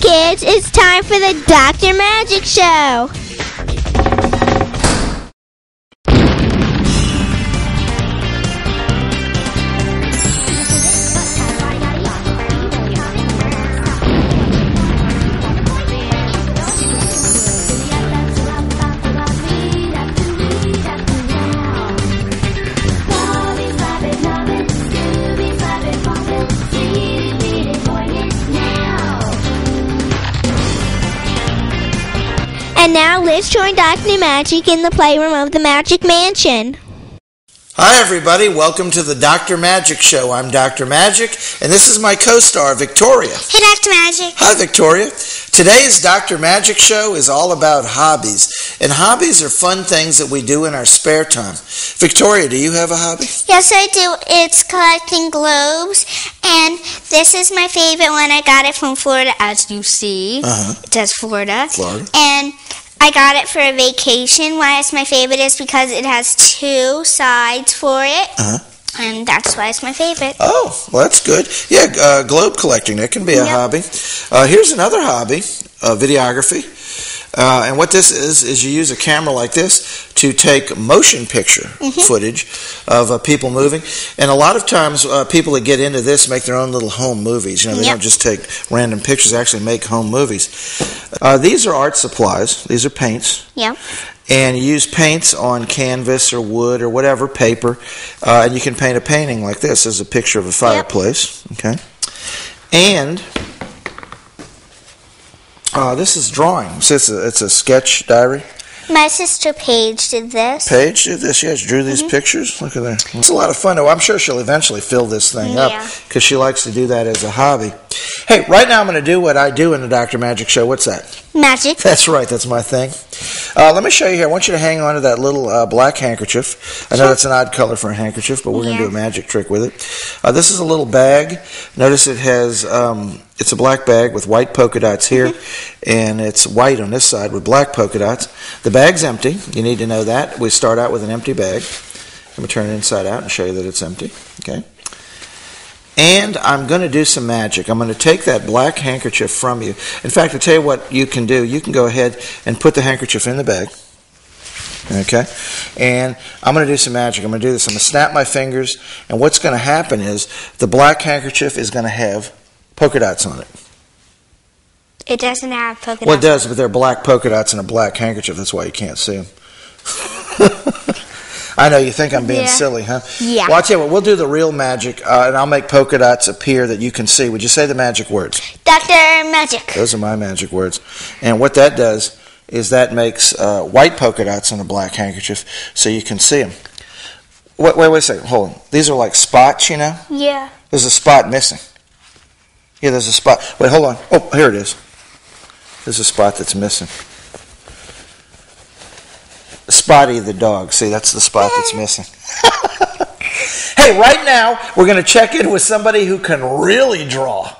kids, it's time for the Dr. Magic Show. Let's join Dr. Magic in the playroom of the Magic Mansion. Hi, everybody. Welcome to the Dr. Magic Show. I'm Dr. Magic, and this is my co star, Victoria. Hey, Dr. Magic. Hi, Victoria. Today's Dr. Magic Show is all about hobbies, and hobbies are fun things that we do in our spare time. Victoria, do you have a hobby? Yes, I do. It's collecting globes, and this is my favorite one. I got it from Florida, as you see. Uh-huh. It says Florida. Florida. And I got it for a vacation. Why it's my favorite is because it has two sides for it. Uh-huh. And that's why it's my favorite. Oh, well, that's good. Yeah, uh, globe collecting, that can be a Yep. hobby. Uh, here's another hobby uh, videography. Uh, and what this is, is you use a camera like this to take motion picture footage of uh, people moving. And a lot of times, uh, people that get into this make their own little home movies. You know, they Yep. don't just take random pictures, they actually make home movies. Uh, these are art supplies, these are paints Yeah. and you use paints on canvas or wood or whatever paper, uh, and you can paint a painting like this as a picture of a fireplace. Okay, and uh, this is drawing. So it's a, it's a sketch diary. My sister Paige did this. Paige did this. Yes, drew these pictures. Look at that. It's a lot of fun. though. I'm sure she'll eventually fill this thing Yeah. up because she likes to do that as a hobby. Hey, right now I'm going to do what I do in the Dr. Magic Show. What's that? Magic. That's right. That's my thing. Uh, let me show you here. I want you to hang on to that little uh, black handkerchief. I know that's an odd color for a handkerchief, but we're going to do a magic trick with it. Uh, this is a little bag. Notice it has. Um, it's a black bag with white polka dots here, and it's white on this side with black polka dots. The bag's empty. You need to know that. We start out with an empty bag. Let me turn it inside out and show you that it's empty. Okay. And I'm going to do some magic. I'm going to take that black handkerchief from you. In fact, I'll tell you what you can do. You can go ahead and put the handkerchief in the bag. Okay? And I'm going to do some magic. I'm going to do this. I'm going to snap my fingers. And what's going to happen is the black handkerchief is going to have polka dots on it. It doesn't have polka dots. Well, it does, but they're black polka dots in a black handkerchief. That's why you can't see them. I know you think I'm being Yeah. silly, huh? Yeah. Well, I'll tell you what, we'll do the real magic, uh, and I'll make polka dots appear that you can see. Would you say the magic words? Dr. Magic. Those are my magic words. And what that does is that makes uh, white polka dots on a black handkerchief so you can see them. Wait, wait, wait a second. Hold on. These are like spots, you know? Yeah. There's a spot missing. Yeah, there's a spot. Wait, hold on. Oh, here it is. There's a spot that's missing. Spotty of the dog. See, that's the spot that's missing. hey, right now, we're going to check in with somebody who can really draw.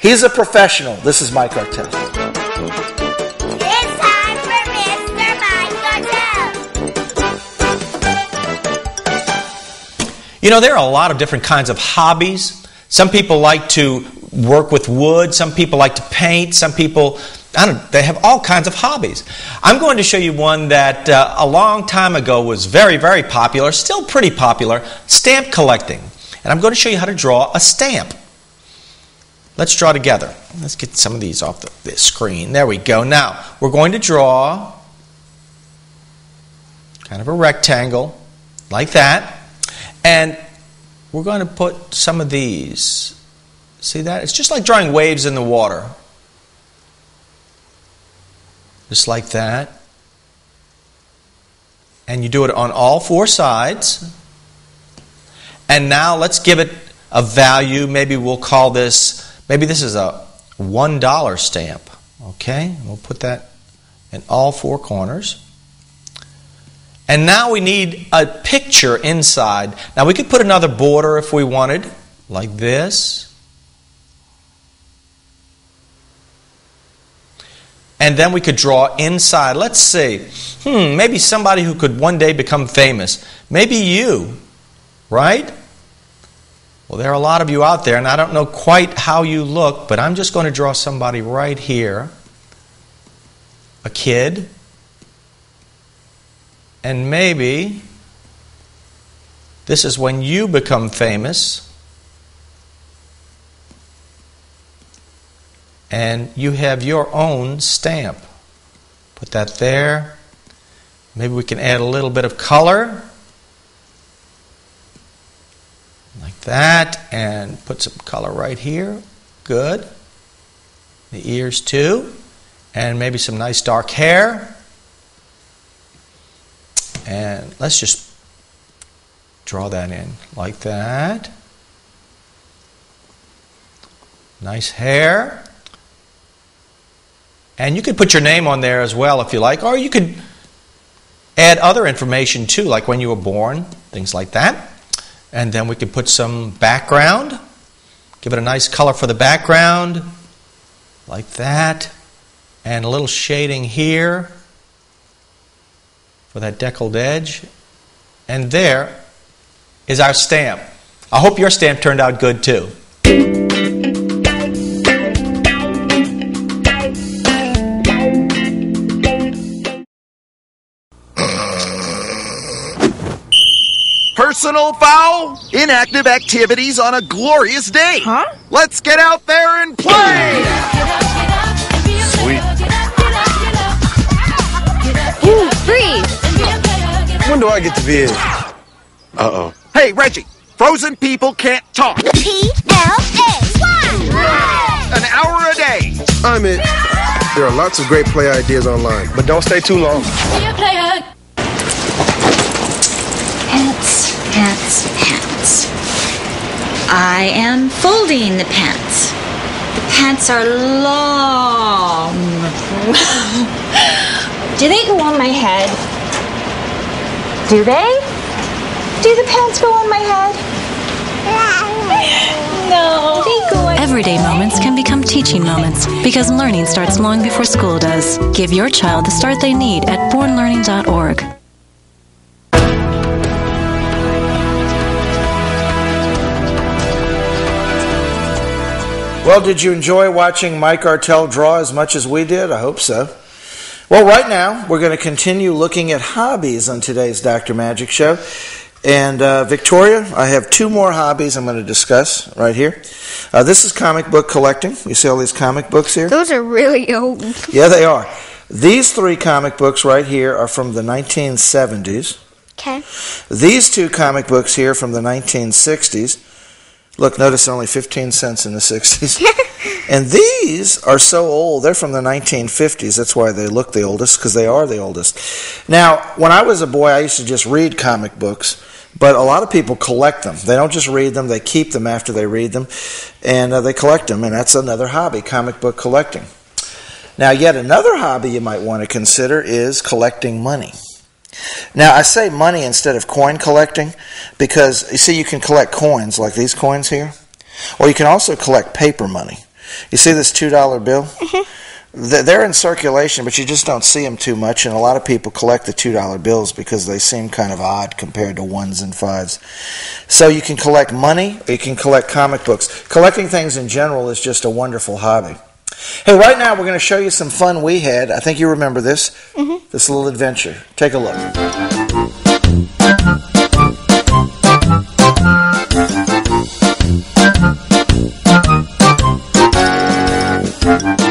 He's a professional. This is Mike Artell. It's time for Mr. Mike You know, there are a lot of different kinds of hobbies. Some people like to work with wood, some people like to paint, some people, I don't they have all kinds of hobbies. I'm going to show you one that uh, a long time ago was very, very popular, still pretty popular stamp collecting. And I'm going to show you how to draw a stamp. Let's draw together. Let's get some of these off the, the screen. There we go. Now, we're going to draw kind of a rectangle like that. And we're going to put some of these. See that? It's just like drawing waves in the water. Just like that. And you do it on all four sides. And now let's give it a value. Maybe we'll call this, maybe this is a $1 stamp. Okay? We'll put that in all four corners. And now we need a picture inside. Now we could put another border if we wanted, like this. And then we could draw inside. Let's see. Hmm, maybe somebody who could one day become famous. Maybe you, right? Well, there are a lot of you out there, and I don't know quite how you look, but I'm just going to draw somebody right here a kid, and maybe this is when you become famous. And you have your own stamp. Put that there. Maybe we can add a little bit of color. Like that. And put some color right here. Good. The ears too. And maybe some nice dark hair. And let's just draw that in like that. Nice hair. And you could put your name on there as well if you like, or you could add other information too, like when you were born, things like that. And then we could put some background, give it a nice color for the background, like that. And a little shading here for that deckled edge. And there is our stamp. I hope your stamp turned out good too. Personal foul? Inactive activities on a glorious day. Huh? Let's get out there and play! Sweet. Ooh, freeze! When do I get to be in? Uh-oh. Hey, Reggie, frozen people can't talk. P-L-A. An hour a day. I'm in. There are lots of great play ideas online, but don't stay too long. Pants, pants, pants. I am folding the pants. The pants are long. Do they go on my head? Do they? Do the pants go on my head? No. They go on Everyday moments can become teaching moments because learning starts long before school does. Give your child the start they need at bornlearning.org. Well, did you enjoy watching Mike Artell draw as much as we did? I hope so. Well, right now, we're going to continue looking at hobbies on today's Dr. Magic Show. And uh, Victoria, I have two more hobbies I'm going to discuss right here. Uh, this is comic book collecting. You see all these comic books here? Those are really old. Yeah, they are. These three comic books right here are from the 1970s. Okay. These two comic books here from the 1960s. Look, notice only 15 cents in the 60s. and these are so old. They're from the 1950s. That's why they look the oldest, because they are the oldest. Now, when I was a boy, I used to just read comic books. But a lot of people collect them. They don't just read them, they keep them after they read them. And uh, they collect them. And that's another hobby, comic book collecting. Now, yet another hobby you might want to consider is collecting money. Now, I say money instead of coin collecting because you see, you can collect coins like these coins here, or you can also collect paper money. You see this $2 bill? Mm-hmm. Th- They're in circulation, but you just don't see them too much, and a lot of people collect the $2 bills because they seem kind of odd compared to ones and fives. So you can collect money, or you can collect comic books. Collecting things in general is just a wonderful hobby. Hey, right now we're going to show you some fun we had. I think you remember this, mm-hmm. this little adventure. Take a look. Here's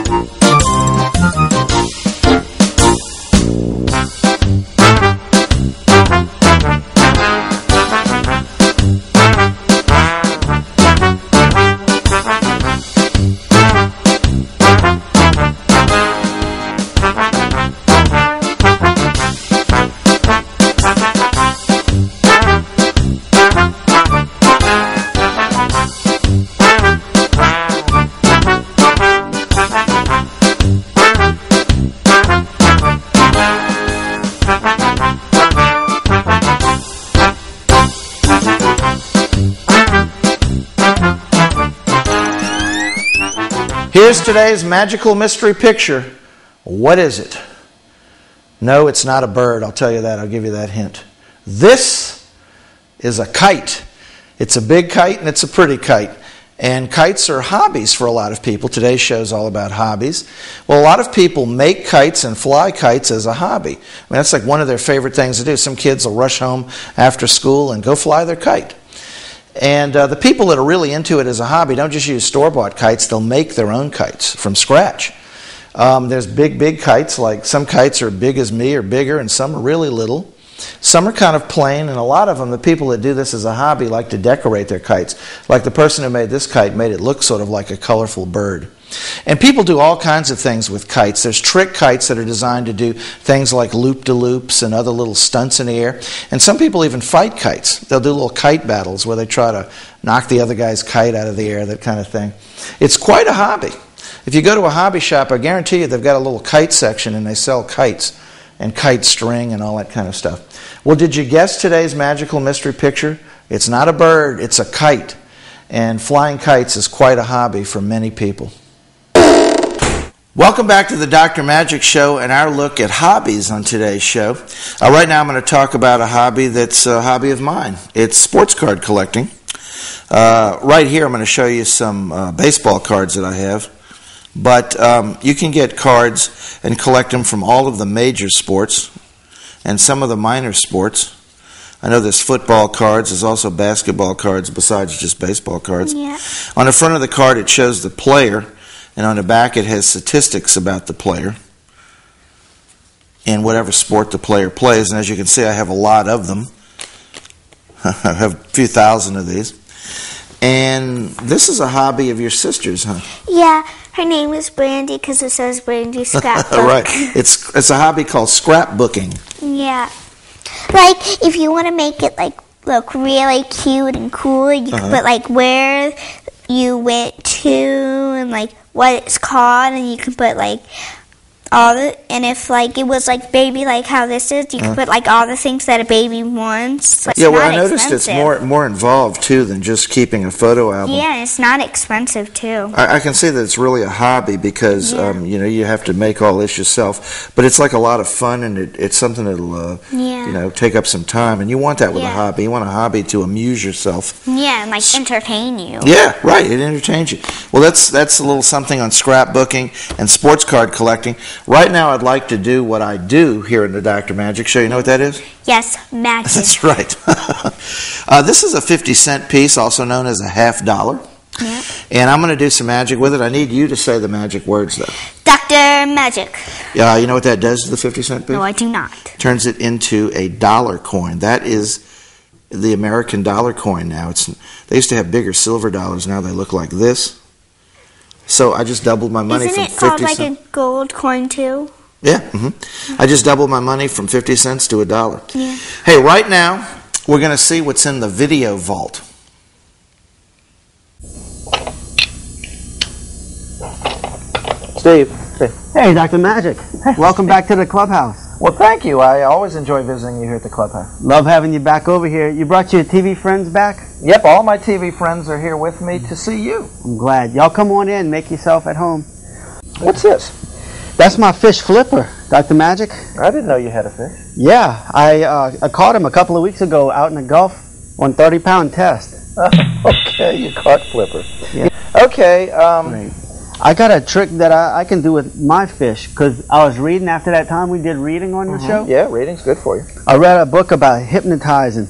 today's magical mystery picture. What is it? No, it's not a bird. I'll tell you that. I'll give you that hint. This is a kite. It's a big kite and it's a pretty kite. And kites are hobbies for a lot of people. Today's show is all about hobbies. Well, a lot of people make kites and fly kites as a hobby. I mean, that's like one of their favorite things to do. Some kids will rush home after school and go fly their kite. And uh, the people that are really into it as a hobby don't just use store bought kites, they'll make their own kites from scratch. Um, there's big, big kites, like some kites are big as me or bigger, and some are really little. Some are kind of plain, and a lot of them, the people that do this as a hobby, like to decorate their kites. Like the person who made this kite made it look sort of like a colorful bird. And people do all kinds of things with kites. There's trick kites that are designed to do things like loop de loops and other little stunts in the air. And some people even fight kites. They'll do little kite battles where they try to knock the other guy's kite out of the air, that kind of thing. It's quite a hobby. If you go to a hobby shop, I guarantee you they've got a little kite section and they sell kites and kite string and all that kind of stuff. Well, did you guess today's magical mystery picture? It's not a bird, it's a kite. And flying kites is quite a hobby for many people. Welcome back to the Dr. Magic Show and our look at hobbies on today's show. Uh, right now, I'm going to talk about a hobby that's a hobby of mine. It's sports card collecting. Uh, right here, I'm going to show you some uh, baseball cards that I have. But um, you can get cards and collect them from all of the major sports and some of the minor sports. I know there's football cards, there's also basketball cards besides just baseball cards. Yeah. On the front of the card, it shows the player, and on the back, it has statistics about the player in whatever sport the player plays. And as you can see, I have a lot of them. I have a few thousand of these. And this is a hobby of your sister's, huh? Yeah, her name is Brandy because it says Brandy Scrapbook. right. It's it's a hobby called scrapbooking. Yeah. Like, if you want to make it, like, look really cute and cool, you Uh-huh. can put, like, where you went to and, like, what it's called, and you can put, like, all the, and if, like, it was, like, baby, like how this is, you can Uh. put, like, all the things that a baby wants. It's yeah, well, I noticed expensive. it's more more involved too than just keeping a photo album. Yeah, it's not expensive, too. I, I can see that it's really a hobby because Yeah. um, you know you have to make all this yourself, but it's like a lot of fun and it, it's something that'll uh, Yeah. you know take up some time. And you want that with a hobby. You want a hobby to amuse yourself. Yeah, and, like, entertain you. Yeah, right. It entertains you. Well, that's that's a little something on scrapbooking and sports card collecting. Right now, I'd like to do what I do here in the Doctor Magic Show. You know what that is? Yes, magic. That's right. uh, this is a 50 cent piece, also known as a half dollar. Yeah. And I'm going to do some magic with it. I need you to say the magic words, though. Dr. Magic. Yeah, you know what that does to the 50 cent piece? No, I do not. Turns it into a dollar coin. That is the American dollar coin now. It's They used to have bigger silver dollars. Now they look like this. So I just doubled my money Isn't from it called 50 like cents. a gold coin too? Yeah, Mm-hmm. I just doubled my money from 50 cents to a dollar. Yeah. Hey, right now, we're going to see what's in the video vault. Steve. Hey, Dr. Magic. Welcome back to the clubhouse. Well, thank you. I always enjoy visiting you here at the clubhouse. Love having you back over here. You brought your TV friends back? Yep, all my TV friends are here with me to see you. I'm glad. Y'all come on in, make yourself at home. What's this? That's my fish flipper, Dr. Magic. I didn't know you had a fish. Yeah, I, uh, I caught him a couple of weeks ago out in the Gulf on 30 pound test. okay, you caught flipper. Yeah. Okay, um. I got a trick that I, I can do with my fish because I was reading after that time we did reading on the mm-hmm. show. yeah, reading's good for you. I read a book about hypnotizing,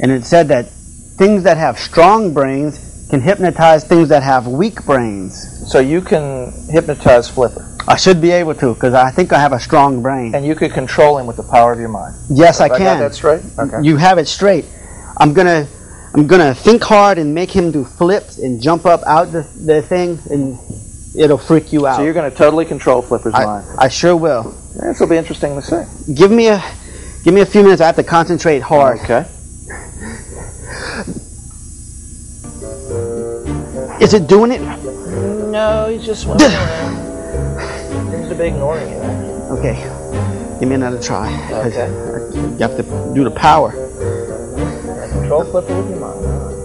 and it said that things that have strong brains can hypnotize things that have weak brains. So you can hypnotize Flipper, I should be able to because I think I have a strong brain. and you could control him with the power of your mind. Yes, I Have can. got that straight? Okay. You have it straight. I'm gonna, I'm gonna think hard and make him do flips and jump up out the, the thing, and it'll freak you out. so you're going to totally control Flipper's I, mind. I sure will. This will be interesting to see. Give me a, give me a few minutes. I have to concentrate hard. Okay. Is it doing it? No, he's just swimming around. Seems to be ignoring you. Okay. Give me another try. Okay. You have to do the power. Control Flipper with your mind.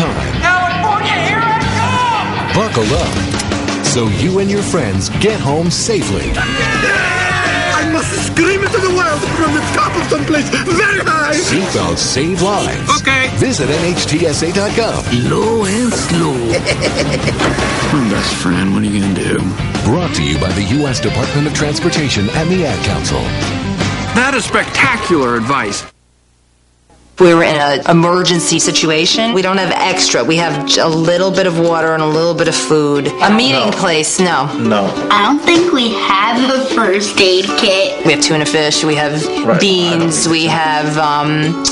Time. California, here I Buckle up so you and your friends get home safely. I must scream into the world from the top of some place very high. Seatbelts save lives. Okay. Visit NHTSA.gov. Low and slow. My best friend, what are you going to do? Brought to you by the U.S. Department of Transportation and the Ad Council. That is spectacular advice. We were in an emergency situation. We don't have extra. We have a little bit of water and a little bit of food. A meeting place, no. No. I don't think we have a first aid kit. We have tuna fish. We have Right. beans. We have um,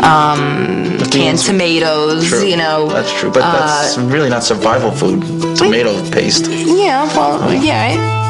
um, canned tomatoes. True. You know. That's true, but that's uh, really not survival food. Tomato paste. yeah. Well, yeah.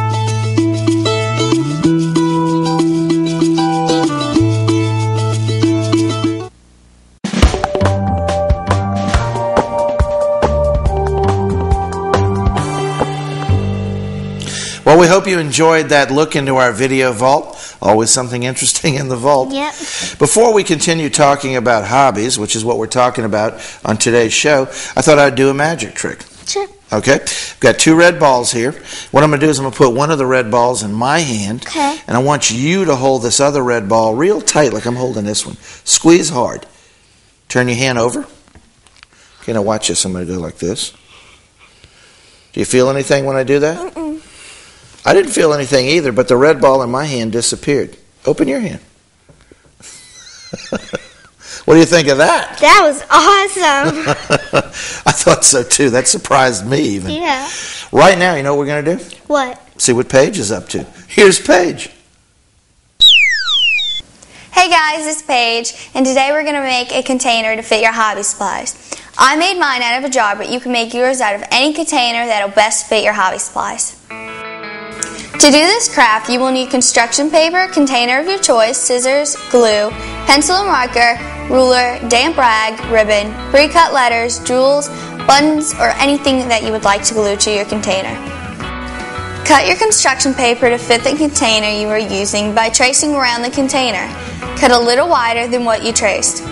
We hope you enjoyed that look into our video vault. Always something interesting in the vault. Yep. Before we continue talking about hobbies, which is what we're talking about on today's show, I thought I'd do a magic trick. Sure. Okay? I've got two red balls here. What I'm going to do is I'm going to put one of the red balls in my hand. Okay. And I want you to hold this other red ball real tight, like I'm holding this one. Squeeze hard. Turn your hand over. Okay, now watch this. I'm going to go like this. Do you feel anything when I do that? Mm-mm. I didn't feel anything either, but the red ball in my hand disappeared. Open your hand. what do you think of that? That was awesome. I thought so too. That surprised me even. yeah. Right now, you know what we're going to do? What? See what Paige is up to. Here's Paige. Hey guys, it's Paige, and today we're going to make a container to fit your hobby supplies. I made mine out of a jar, but you can make yours out of any container that'll best fit your hobby supplies. To do this craft, you will need construction paper, container of your choice, scissors, glue, pencil and marker, ruler, damp rag, ribbon, pre-cut letters, jewels, buttons, or anything that you would like to glue to your container. Cut your construction paper to fit the container you are using by tracing around the container. Cut a little wider than what you traced.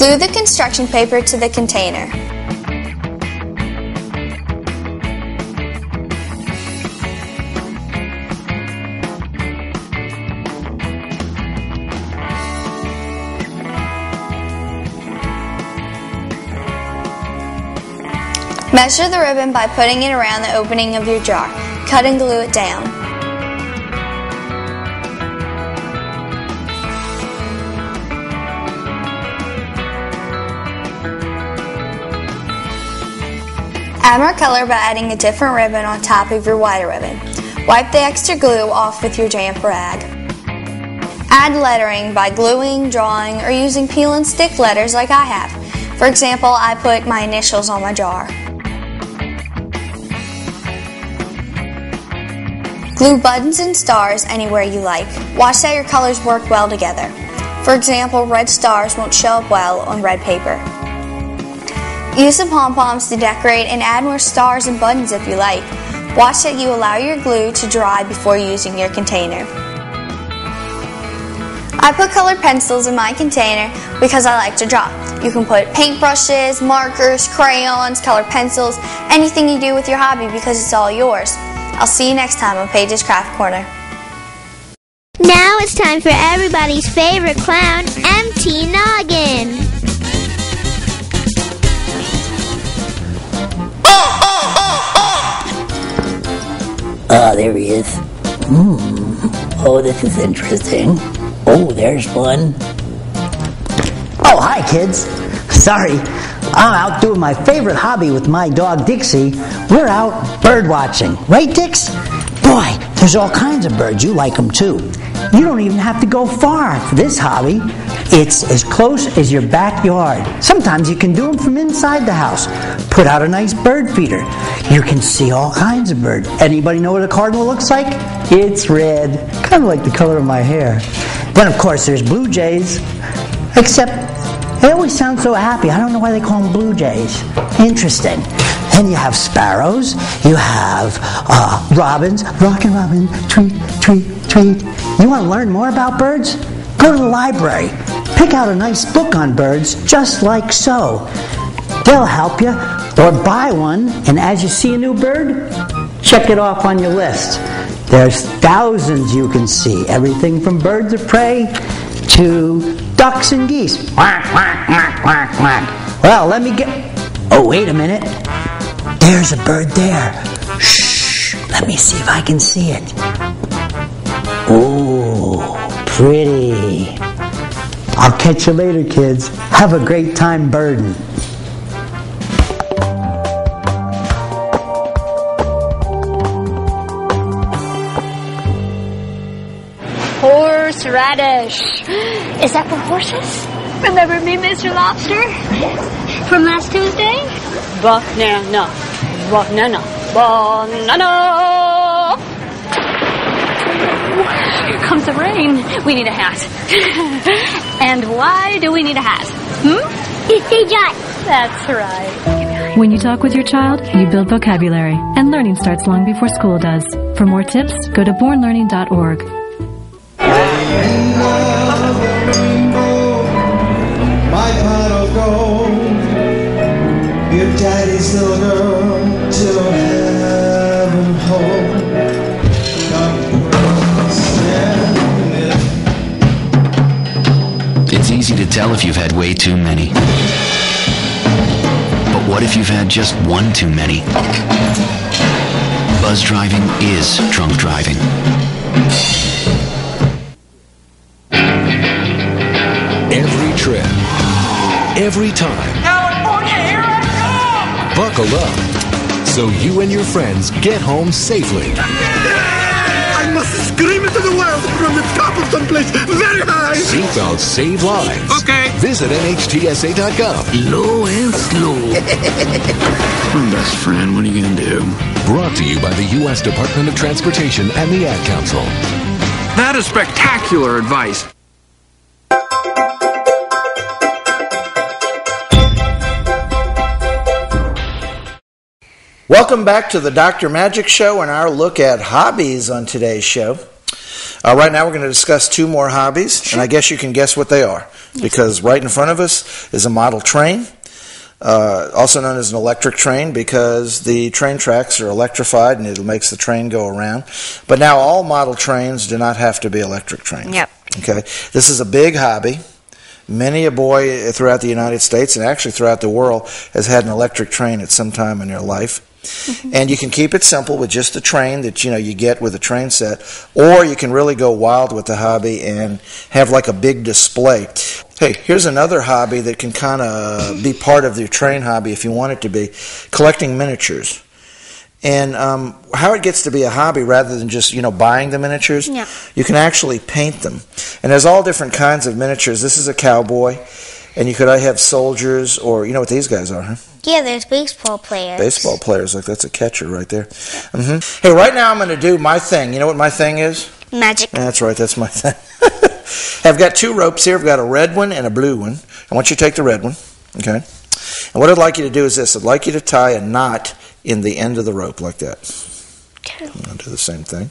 Glue the construction paper to the container. Measure the ribbon by putting it around the opening of your jar. Cut and glue it down. Add more color by adding a different ribbon on top of your wider ribbon. Wipe the extra glue off with your damp rag. Add lettering by gluing, drawing, or using peel and stick letters like I have. For example, I put my initials on my jar. Glue buttons and stars anywhere you like. Watch that your colors work well together. For example, red stars won't show up well on red paper. Use the pom-poms to decorate and add more stars and buttons if you like. Watch that you allow your glue to dry before using your container. I put colored pencils in my container because I like to draw. You can put paintbrushes, markers, crayons, colored pencils, anything you do with your hobby because it's all yours. I'll see you next time on Paige's Craft Corner. Now it's time for everybody's favorite clown, MT Noggin. Ah, there he is. Hmm. Oh, this is interesting. Oh, there's one. Oh, hi, kids. Sorry, I'm out doing my favorite hobby with my dog Dixie. We're out bird watching. Right, Dix? Boy, there's all kinds of birds. You like them too. You don't even have to go far for this hobby. It's as close as your backyard. Sometimes you can do them from inside the house. Put out a nice bird feeder. You can see all kinds of birds. Anybody know what a cardinal looks like? It's red, kind of like the color of my hair. Then, of course, there's blue jays. Except they always sound so happy. I don't know why they call them blue jays. Interesting. And you have sparrows, you have uh, robins, rockin' robin, tweet, tweet, tweet. You want to learn more about birds? Go to the library. Pick out a nice book on birds, just like so. They'll help you. Or buy one, and as you see a new bird, check it off on your list. There's thousands you can see. Everything from birds of prey to ducks and geese. Well, let me get. Oh, wait a minute. There's a bird there. Shh. Let me see if I can see it. Oh, pretty. I'll catch you later, kids. Have a great time birding. Horseradish. Is that for horses? Remember me, Mr. Lobster? From last Tuesday? Banana. Banana. Banana. Here comes the rain. We need a hat. and why do we need a hat? Hmm? To see John. That's right. When you talk with your child, you build vocabulary, and learning starts long before school does. For more tips, go to bornlearning.org. my pot of gold. Your daddy's little girl tell if you've had way too many. But what if you've had just one too many? Buzz driving is drunk driving. Every trip, every time. California, here I come! Buckle up so you and your friends get home safely. I must scream into the world from the top of some place very high. Seatbelts save lives. Okay. Visit NHTSA.gov. Low and slow. My hmm, best friend, what are you gonna do? Brought to you by the U.S. Department of Transportation and the Ad Council. That is spectacular advice. Welcome back to the Dr. Magic Show and our look at hobbies on today's show. Uh, right now, we're going to discuss two more hobbies, and I guess you can guess what they are because right in front of us is a model train, uh, also known as an electric train because the train tracks are electrified and it makes the train go around. But now, all model trains do not have to be electric trains. Yep. Okay, this is a big hobby. Many a boy throughout the United States and actually throughout the world has had an electric train at some time in their life. And you can keep it simple with just the train that you know you get with a train set, or you can really go wild with the hobby and have like a big display. Hey, here's another hobby that can kind of be part of your train hobby if you want it to be collecting miniatures. And um, how it gets to be a hobby rather than just you know buying the miniatures, Yeah. you can actually paint them. And there's all different kinds of miniatures. This is a cowboy, and you could I have soldiers or you know what these guys are, huh? Yeah, there's baseball players. Baseball players, like that's a catcher right there. hmm Hey, right now I'm going to do my thing. You know what my thing is? Magic. That's right, that's my thing. I've got two ropes here. I've got a red one and a blue one. I want you to take the red one, okay? And what I'd like you to do is this I'd like you to tie a knot in the end of the rope like that. Okay. I'll do the same thing.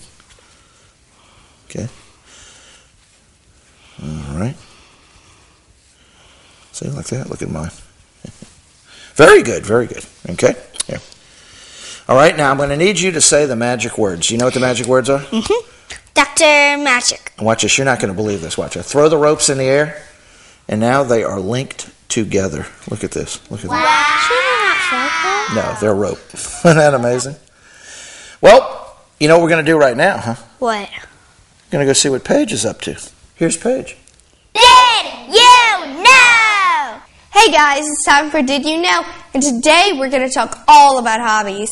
Okay. All right. See, like that? Look at mine. Very good, very good. Okay? Here. All right, now I'm going to need you to say the magic words. You know what the magic words are? Mm-hmm. Dr. Magic. Watch this. You're not going to believe this. Watch. I throw the ropes in the air, and now they are linked together. Look at this. Look at that. No, they're rope. Isn't that amazing? Well, you know what we're going to do right now, huh? What? We're going to go see what Paige is up to. Here's Paige. Did you know? Hey guys, it's time for Did You Know? And today we're going to talk all about hobbies.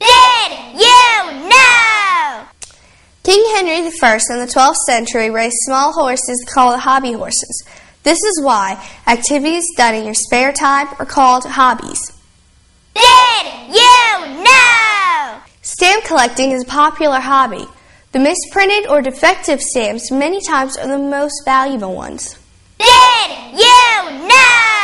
Did you know? King Henry I in the 12th century raised small horses called hobby horses. This is why activities done in your spare time are called hobbies. Did you know? Stamp collecting is a popular hobby. The misprinted or defective stamps many times are the most valuable ones. Did you know?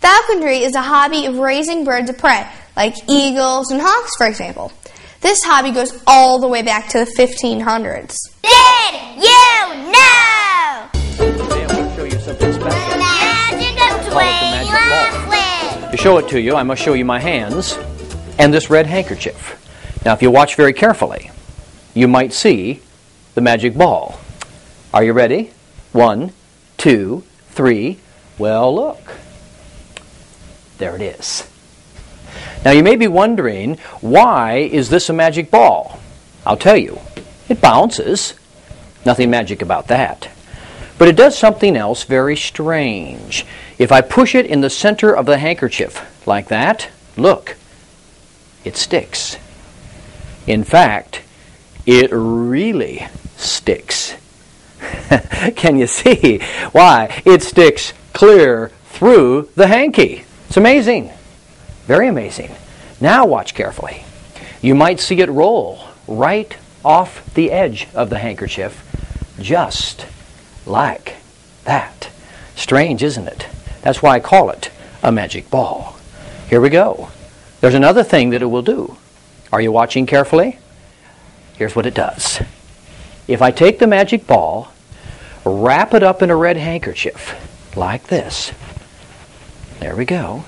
Falconry is a hobby of raising birds of prey, like eagles and hawks, for example. This hobby goes all the way back to the 1500s. Did you know? Today I'm going to show you something special. Magic of Call it the Duane magic Laflin. To show it to you, I must show you my hands and this red handkerchief. Now, if you watch very carefully, you might see the magic ball. Are you ready? One, two, three. Well, look. There it is. Now, you may be wondering, why is this a magic ball? I'll tell you. It bounces. Nothing magic about that. But it does something else very strange. If I push it in the center of the handkerchief, like that, look, it sticks. In fact, it really sticks. Can you see why? It sticks clear through the hanky. It's amazing. Very amazing. Now watch carefully. You might see it roll right off the edge of the handkerchief, just like that. Strange, isn't it? That's why I call it a magic ball. Here we go. There's another thing that it will do. Are you watching carefully? Here's what it does. If I take the magic ball, wrap it up in a red handkerchief, like this. There we go.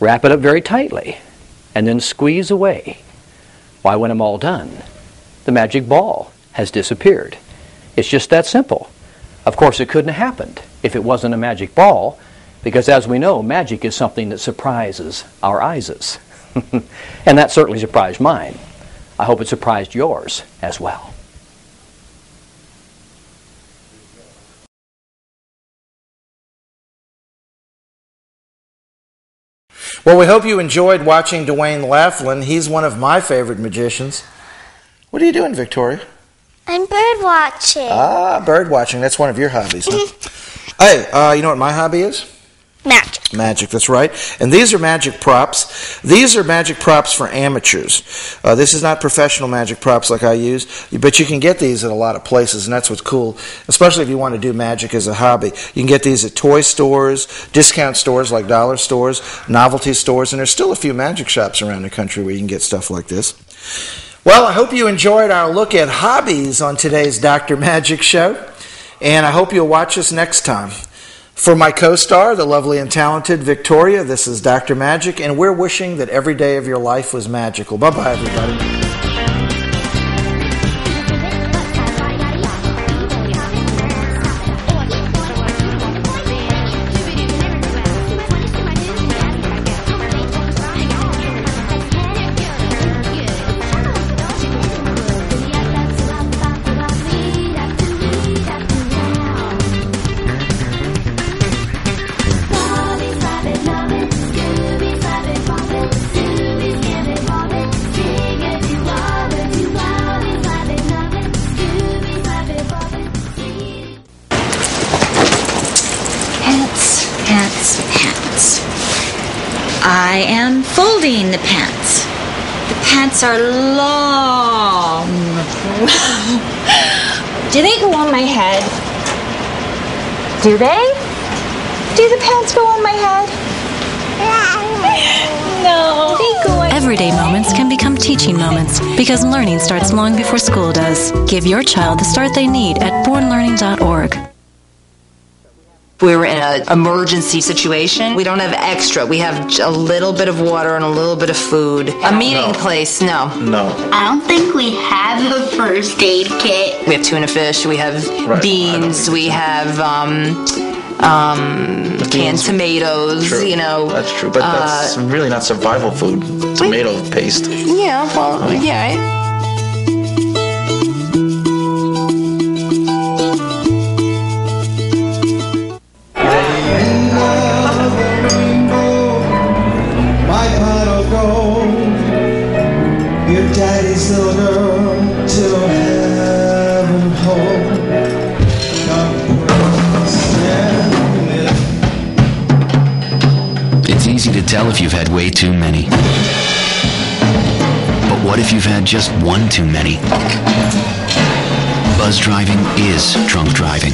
Wrap it up very tightly, and then squeeze away. Why, when I'm all done, the magic ball has disappeared. It's just that simple. Of course, it couldn't have happened if it wasn't a magic ball, because as we know, magic is something that surprises our eyes. and that certainly surprised mine. I hope it surprised yours as well. Well, we hope you enjoyed watching Duane Laflin. He's one of my favorite magicians. What are you doing, Victoria? I'm bird watching. Ah, bird watching. That's one of your hobbies. Huh? hey, uh, you know what my hobby is? Magic. Magic, that's right. And these are magic props. These are magic props for amateurs. Uh, this is not professional magic props like I use, but you can get these at a lot of places, and that's what's cool, especially if you want to do magic as a hobby. You can get these at toy stores, discount stores like dollar stores, novelty stores, and there's still a few magic shops around the country where you can get stuff like this. Well, I hope you enjoyed our look at hobbies on today's Dr. Magic Show, and I hope you'll watch us next time. For my co star, the lovely and talented Victoria, this is Dr. Magic, and we're wishing that every day of your life was magical. Bye bye, everybody. Folding the pants. The pants are long. Do they go on my head? Do they? Do the pants go on my head? No. They go on Everyday moments can become teaching moments because learning starts long before school does. Give your child the start they need at bornlearning.org. We were in an emergency situation. We don't have extra. We have a little bit of water and a little bit of food. A meeting place, no. No. I don't think we have a first aid kit. We have tuna fish. We have Right. beans. We have um, um, canned tomatoes. True. You know. That's true, but that's uh, really not survival food. Tomato paste. yeah. Well. Yeah. Tell if you've had way too many. But what if you've had just one too many? Buzz driving is drunk driving.